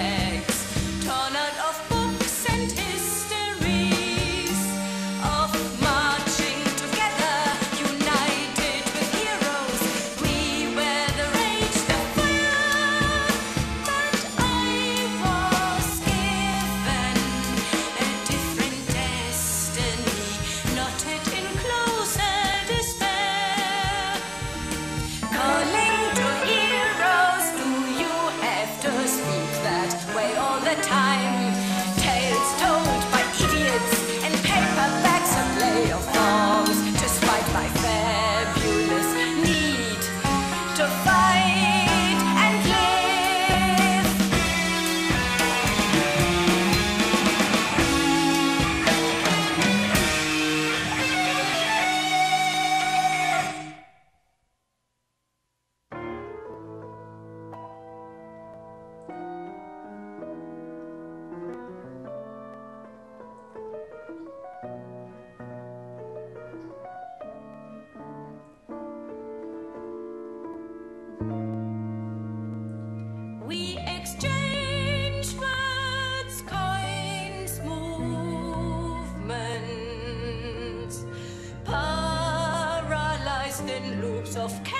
sad. of care.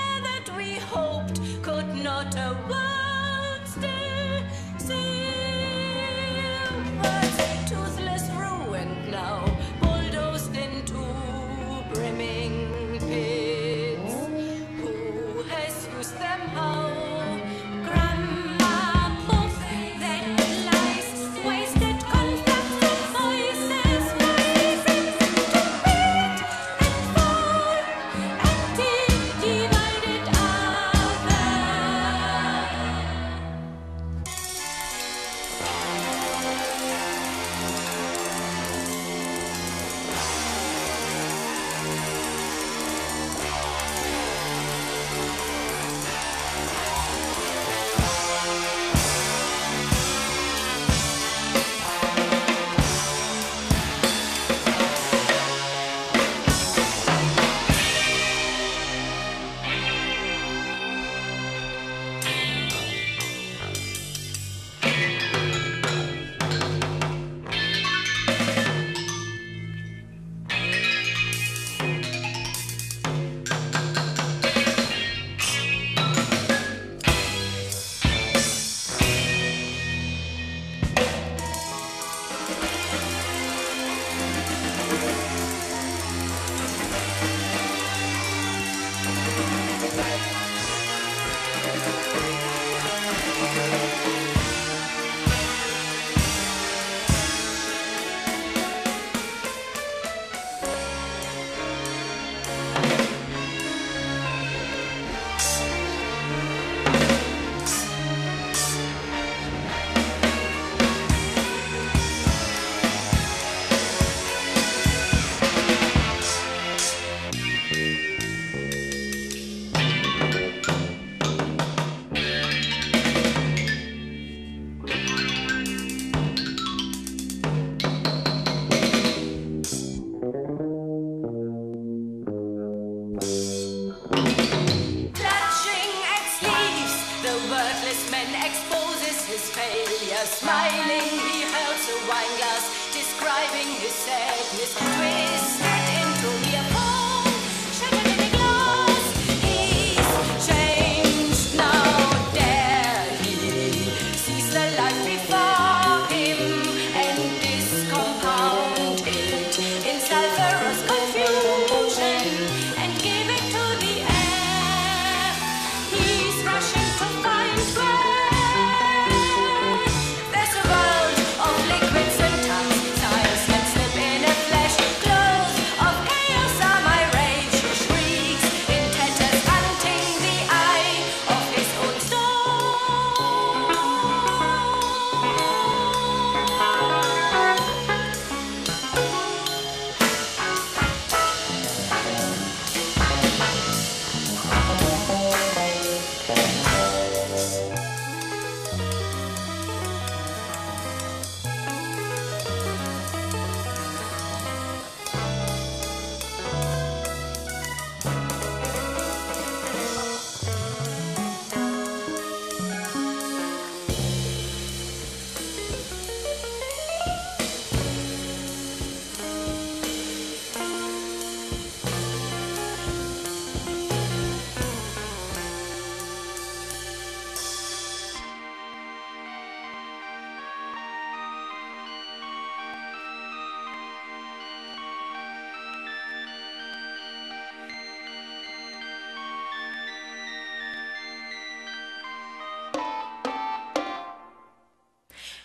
smiling, he held a wine glass, describing his sadness.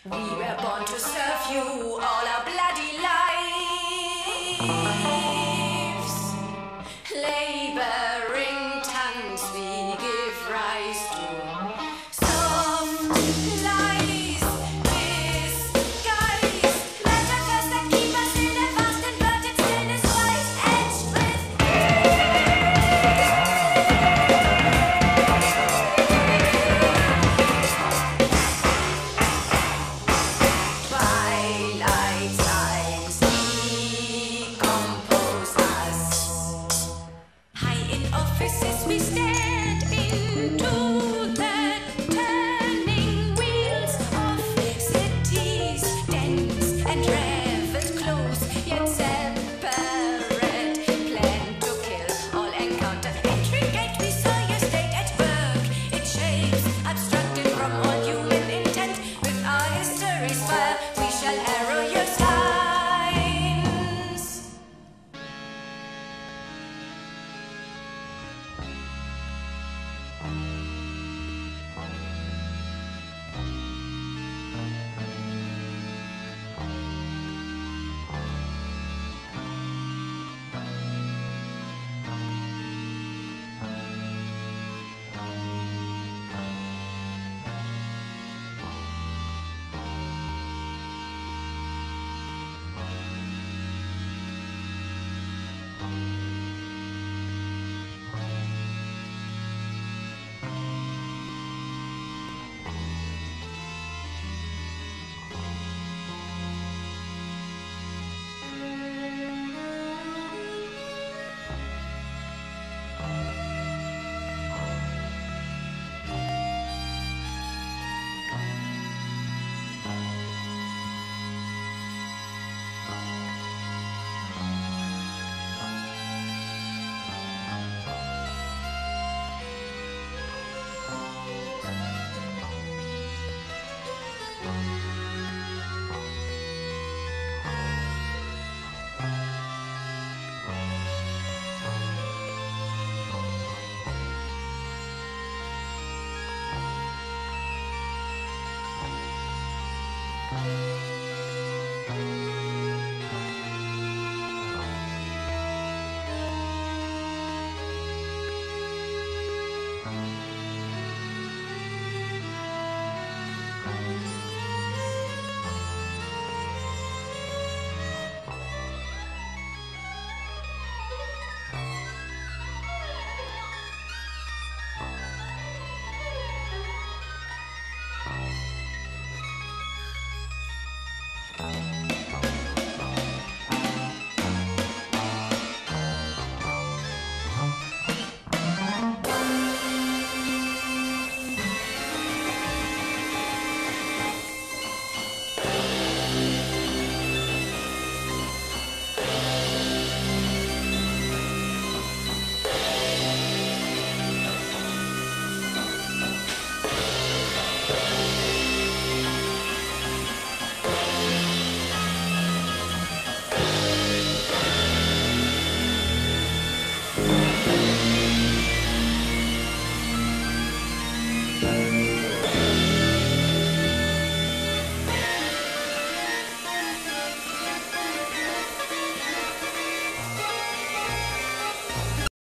We were born to serve you all our bloody lives. Labor. Dress.